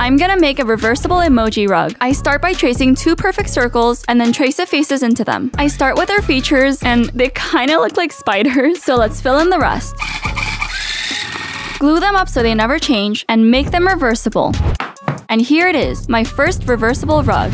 I'm gonna make a reversible emoji rug. I start by tracing two perfect circles and then trace the faces into them. I start with their features and they kinda look like spiders, so let's fill in the rest. Glue them up so they never change and make them reversible. And here it is, my first reversible rug.